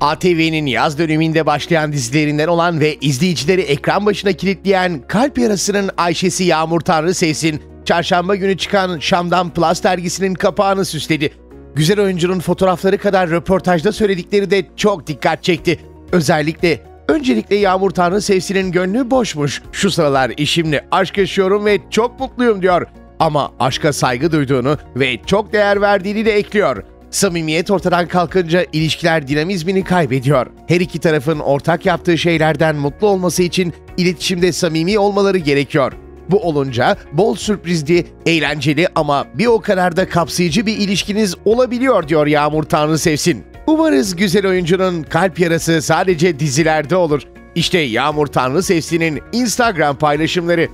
ATV'nin yaz döneminde başlayan dizilerinden olan ve izleyicileri ekran başına kilitleyen Kalp Yarası'nın Ayşe'si Yağmur Tanrı Sevsin, çarşamba günü çıkan Şam'dan Plus dergisinin kapağını süsledi. Güzel oyuncunun fotoğrafları kadar röportajda söyledikleri de çok dikkat çekti. Özellikle Öncelikle Yağmur Tanrı Sevsin'in gönlü boşmuş. Şu sıralar işimle aşk yaşıyorum ve çok mutluyum diyor. Ama aşka saygı duyduğunu ve çok değer verdiğini de ekliyor. Samimiyet ortadan kalkınca ilişkiler dinamizmini kaybediyor. Her iki tarafın ortak yaptığı şeylerden mutlu olması için iletişimde samimi olmaları gerekiyor. Bu olunca bol sürprizli, eğlenceli ama bir o kadar da kapsayıcı bir ilişkiniz olabiliyor diyor Yağmur Tanrı Sevsin. Umarız güzel oyuncunun kalp yarası sadece dizilerde olur. İşte Yağmur Tanrı Sevsin'in Instagram paylaşımları.